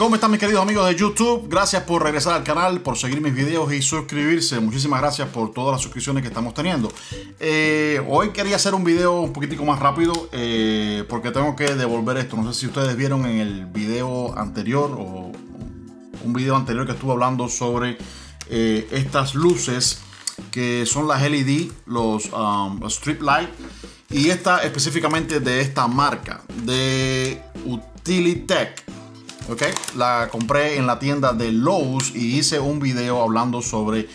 ¿Cómo están mis queridos amigos de YouTube? Gracias por regresar al canal, por seguir mis videos y suscribirse. Muchísimas gracias por todas las suscripciones que estamos teniendo. Eh, hoy quería hacer un video un poquitico más rápido eh, porque tengo que devolver esto. No sé si ustedes vieron en el video anterior o un video anterior que estuve hablando sobre eh, estas luces que son las LED, los um, strip light y esta específicamente de esta marca de Utilitech ¿ok? La compré en la tienda de Lowe's y hice un video hablando sobre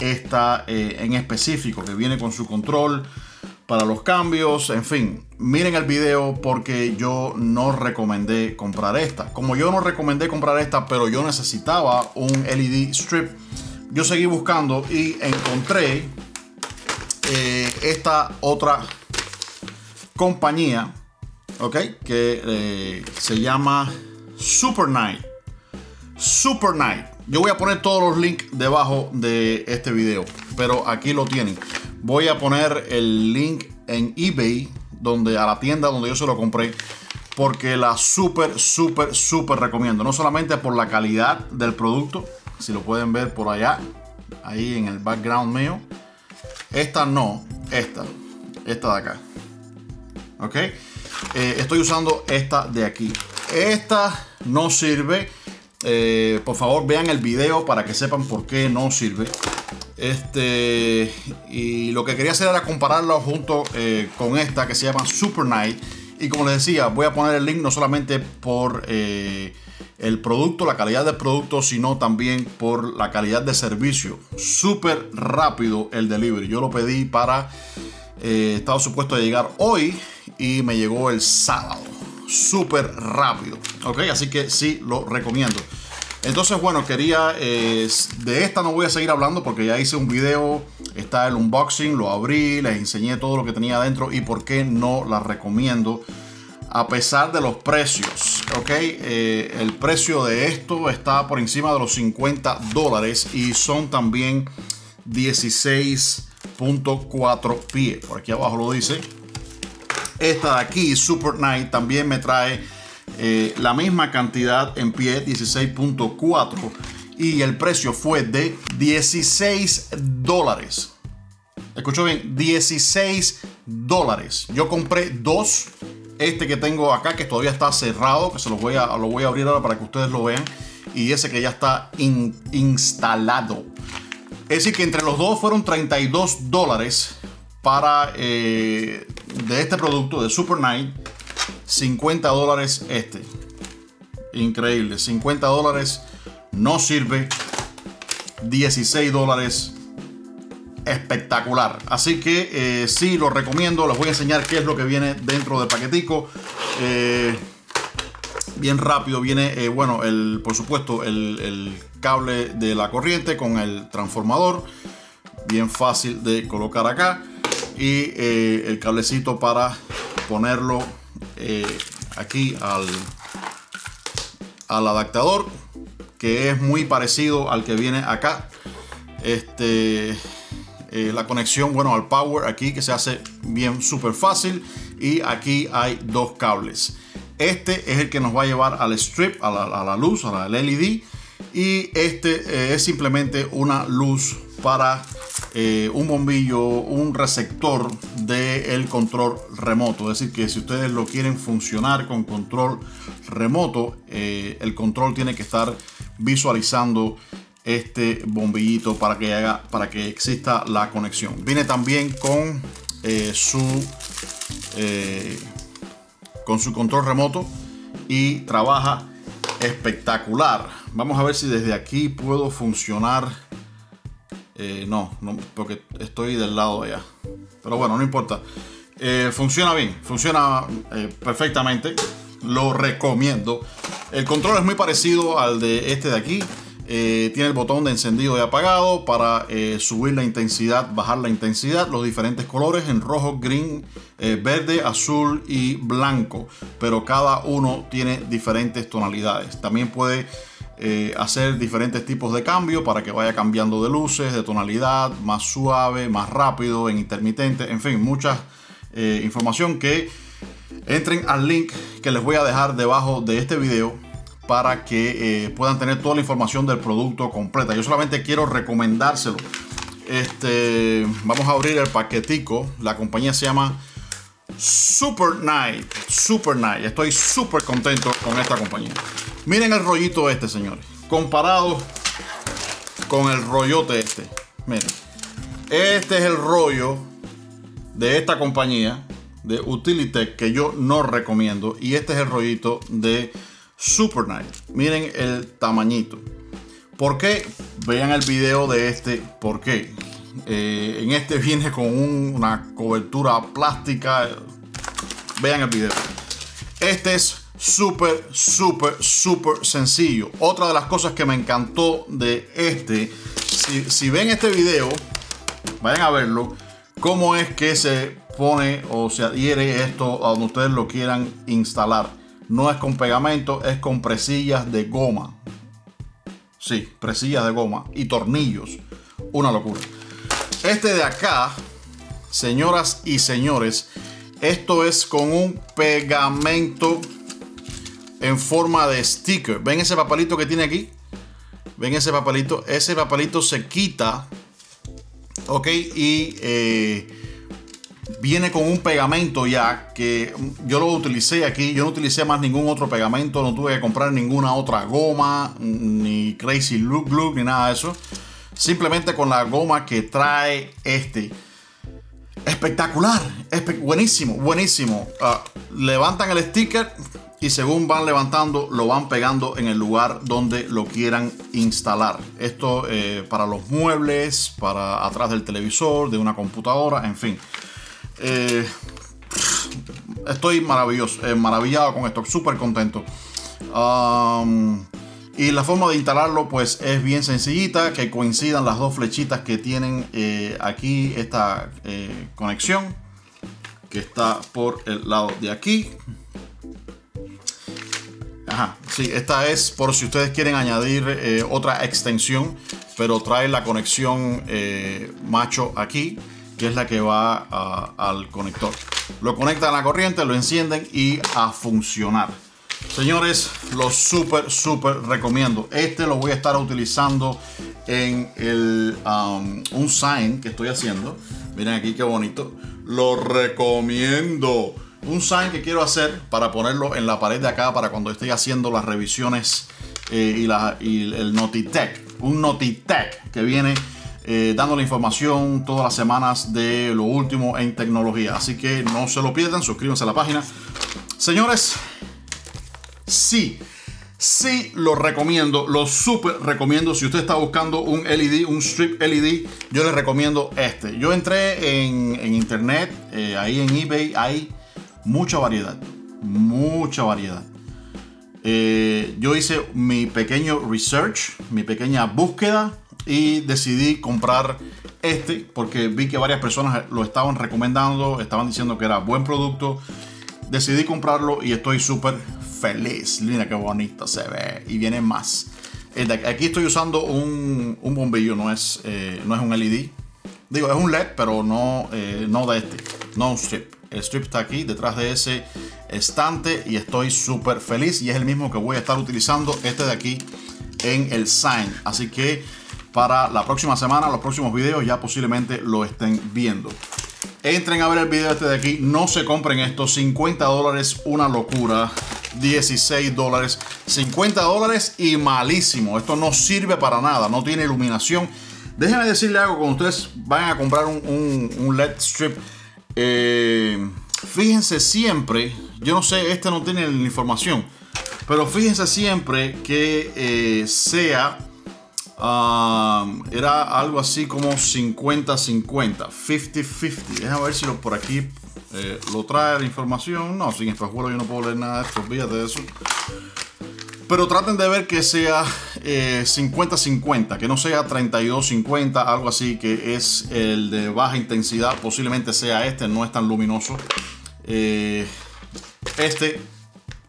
esta eh, en específico, que viene con su control para los cambios, en fin, miren el video porque yo no recomendé comprar esta. Como yo no recomendé comprar esta, pero yo necesitaba un LED strip, yo seguí buscando y encontré eh, esta otra compañía, ok, que eh, se llama Super Night. Super Night. Yo voy a poner todos los links debajo de este video, pero aquí lo tienen. Voy a poner el link en eBay, donde a la tienda donde yo se lo compré, porque la super, super, super recomiendo. No solamente por la calidad del producto, si lo pueden ver por allá, ahí en el background mío. Esta no, esta, esta de acá. Ok, eh, estoy usando esta de aquí. Esta no sirve. Eh, por favor, vean el video para que sepan por qué no sirve. Este, y lo que quería hacer era compararlo junto eh, con esta que se llama Super Night. Y como les decía, voy a poner el link no solamente por eh, el producto, la calidad del producto, sino también por la calidad de servicio. Súper rápido el delivery. Yo lo pedí para. estaba supuesto a llegar hoy y me llegó el sábado súper rápido. Ok, así que sí lo recomiendo. Entonces, bueno, quería. Eh, de esta no voy a seguir hablando porque ya hice un video. Está el unboxing, lo abrí, les enseñé todo lo que tenía adentro y por qué no la recomiendo. A pesar de los precios, ok, eh, el precio de esto está por encima de los 50 dólares y son también 16.4 pies. Por aquí abajo lo dice. Esta de aquí, Super Night, también me trae eh, la misma cantidad en pie, 16.4. Y el precio fue de 16 dólares. Escucho bien, 16 dólares. Yo compré dos. Este que tengo acá, que todavía está cerrado, que se lo voy a, lo voy a abrir ahora para que ustedes lo vean. Y ese que ya está instalado. Es decir, que entre los dos fueron 32 dólares para eh, de este producto de Super Night 50 dólares este. Increíble 50 dólares no sirve 16 dólares espectacular. Así que eh, sí lo recomiendo les voy a enseñar qué es lo que viene dentro del paquetico. Eh, bien rápido viene bueno el por supuesto el, el cable de la corriente con el transformador bien fácil de colocar acá y eh, el cablecito para ponerlo eh, aquí al, al adaptador que es muy parecido al que viene acá. Este eh, la conexión bueno al power aquí que se hace bien súper fácil y aquí hay dos cables. Este es el que nos va a llevar al strip a la, a la luz a la LED y este es simplemente una luz para eh, un bombillo, un receptor del control remoto. Es decir, que si ustedes lo quieren funcionar con control remoto, eh, el control tiene que estar visualizando este bombillito para que haga para que exista la conexión. Viene también con eh, su con su control remoto y trabaja espectacular. Vamos a ver si desde aquí puedo funcionar eh, no, porque estoy del lado de allá. Pero bueno, no importa. Eh, funciona bien, funciona eh, perfectamente. Lo recomiendo. El control es muy parecido al de este de aquí. tiene el botón de encendido y apagado para subir la intensidad, bajar la intensidad, los diferentes colores en rojo, green, verde, azul y blanco. Pero cada uno tiene diferentes tonalidades. También puede eh, hacer diferentes tipos de cambio para que vaya cambiando de luces, de tonalidad, más suave, más rápido, en intermitente, en fin, mucha eh, información que entren al link que les voy a dejar debajo de este video para que eh, puedan tener toda la información del producto completa. Yo solamente quiero recomendárselo. Este, vamos a abrir el paquetico. La compañía se llama Super Night. Super Night. Estoy súper contento con esta compañía. Miren el rollito este, señores. Comparado con el rollote este. Miren. Este es el rollo de esta compañía de Utilitech que yo no recomiendo. Y este es el rollito de Super Night. Miren el tamañito. ¿Por qué? Vean el video de este. ¿Por qué? Eh, en este viene con una cobertura plástica. Vean el video. Este es súper, súper, súper sencillo. Otra de las cosas que me encantó de este, si, si ven este video, vayan a verlo, cómo es que se pone o se adhiere esto a donde ustedes lo quieran instalar. No es con pegamento, es con presillas de goma. Sí, presillas de goma y tornillos. Una locura. Este de acá, señoras y señores, esto es con un pegamento en forma de sticker. ¿Ven ese papelito que tiene aquí? ¿Ven ese papelito? Ese papelito se quita. Ok, y eh, viene con un pegamento ya que yo lo utilicé aquí. Yo no utilicé más ningún otro pegamento. No tuve que comprar ninguna otra goma, ni Crazy Look Glue, ni nada de eso. Simplemente con la goma que trae este. Espectacular, buenísimo, buenísimo. Ah, levantan el sticker y según van levantando lo van pegando en el lugar donde lo quieran instalar. Esto eh, para los muebles, para atrás del televisor, de una computadora, en fin. Eh, estoy maravilloso, eh, maravillado con esto, súper contento. Y la forma de instalarlo pues es bien sencillita, que coincidan las dos flechitas que tienen eh, aquí esta conexión, que está por el lado de aquí. Ajá, sí, esta es por si ustedes quieren añadir otra extensión, pero trae la conexión macho aquí que es la que va al conector. Lo conectan a la corriente, lo encienden y a funcionar. Señores, lo súper, súper recomiendo. Este lo voy a estar utilizando en um, un sign que estoy haciendo. Miren aquí qué bonito. Lo recomiendo. Un sign que quiero hacer para ponerlo en la pared de acá para cuando esté haciendo las revisiones eh, y el Notitech. Un Notitech que viene eh, dando la información todas las semanas de lo último en tecnología. Así que no se lo pierdan, suscríbanse a la página. Señores, sí, sí lo recomiendo, lo súper recomiendo. Si usted está buscando un LED, un strip LED, yo les recomiendo este. Yo entré en, internet, eh, ahí en eBay, hay mucha variedad, mucha variedad. Eh, yo hice mi pequeño research, mi pequeña búsqueda y decidí comprar este porque vi que varias personas lo estaban recomendando, estaban diciendo que era buen producto. Decidí comprarlo y estoy súper feliz. Mira qué bonito se ve y viene más. Aquí estoy usando un, bombillo, no es, eh, no es un LED. Digo, es un LED, pero no, eh, no de este, no un strip. El strip está aquí detrás de ese estante y estoy súper feliz y es el mismo que voy a estar utilizando este de aquí en el sign. Así que para la próxima semana, los próximos videos ya posiblemente lo estén viendo. Entren a ver el video este de aquí, no se compren esto, 50 dólares, una locura, 16 dólares, 50 dólares y malísimo, esto no sirve para nada, no tiene iluminación. Déjenme decirle algo, cuando ustedes van a comprar un, LED strip, eh, fíjense siempre, yo no sé, este no tiene la información, pero fíjense siempre que eh, sea era algo así como 50-50, 50-50. Déjame ver si por aquí eh, lo trae la información. No, sin espejuelo yo no puedo leer nada de esto, olvídate de eso. Pero traten de ver que sea 50-50, eh, que no sea 32-50, algo así, que es el de baja intensidad. Posiblemente sea este, no es tan luminoso. Eh, este,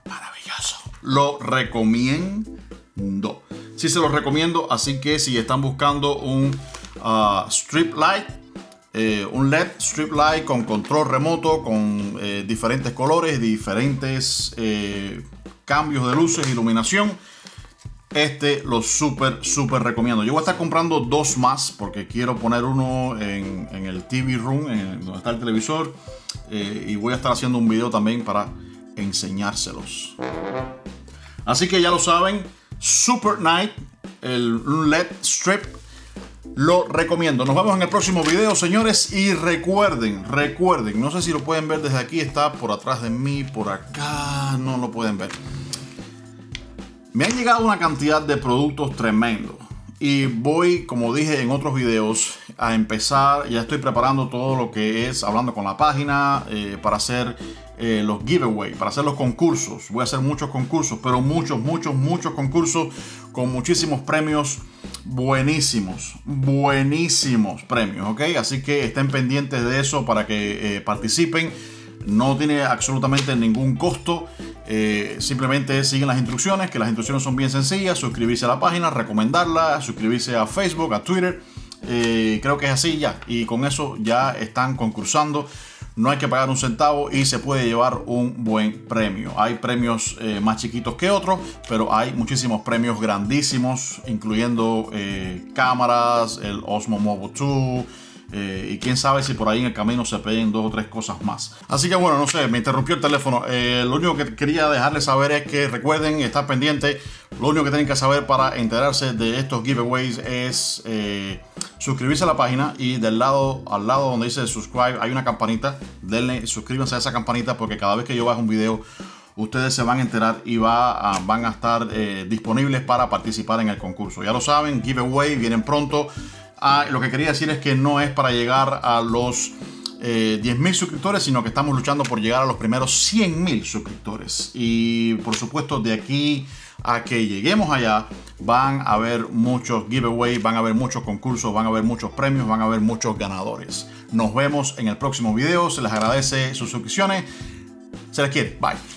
maravilloso. Lo recomiendo. Sí se los recomiendo, así que si están buscando un ah, strip light, eh, un LED strip light con control remoto, con eh, diferentes colores, diferentes eh, cambios de luces, iluminación. Este lo súper, súper recomiendo. Yo voy a estar comprando dos más porque quiero poner uno en, el TV room, en donde está el televisor. Y voy a estar haciendo un video también para enseñárselos. Así que ya lo saben, Super Night, el LED strip, lo recomiendo. Nos vemos en el próximo video, señores. Y recuerden, recuerden, no sé si lo pueden ver desde aquí, está por atrás de mí, por acá, no lo pueden ver. Me han llegado una cantidad de productos tremendos. Y voy, como dije en otros videos, a empezar, ya estoy preparando todo lo que es hablando con la página eh, para hacer eh, los giveaways, para hacer los concursos. Voy a hacer muchos concursos, pero muchos, muchos, muchos concursos con muchísimos premios buenísimos, buenísimos premios, ¿ok? Así que estén pendientes de eso para que eh, participen. No tiene absolutamente ningún costo. Eh, simplemente siguen las instrucciones, que las instrucciones son bien sencillas. Suscribirse a la página, recomendarla, suscribirse a Facebook, a Twitter. Creo que es así ya. Y con eso ya están concursando. No hay que pagar un centavo y se puede llevar un buen premio. Hay premios eh, más chiquitos que otros, pero hay muchísimos premios grandísimos, incluyendo cámaras, el Osmo Mobile 2 eh, y quién sabe si por ahí en el camino se peguen dos o tres cosas más. Así que bueno, no sé, me interrumpió el teléfono. Eh, lo único que quería dejarles saber es que recuerden estar pendiente. Lo único que tienen que saber para enterarse de estos giveaways es eh, suscribirse a la página y del lado al lado donde dice subscribe hay una campanita. Denle, suscríbanse a esa campanita porque cada vez que yo bajo un video ustedes se van a enterar y va van a estar disponibles para participar en el concurso. Ya lo saben, giveaway vienen pronto. Ah, lo que quería decir es que no es para llegar a los eh, 10.000 suscriptores, sino que estamos luchando por llegar a los primeros 100.000 suscriptores. Y por supuesto, de aquí a que lleguemos allá, van a haber muchos giveaways, van a haber muchos concursos, van a haber muchos premios, van a haber muchos ganadores. Nos vemos en el próximo video. Se les agradece sus suscripciones. Se les quiere. Bye.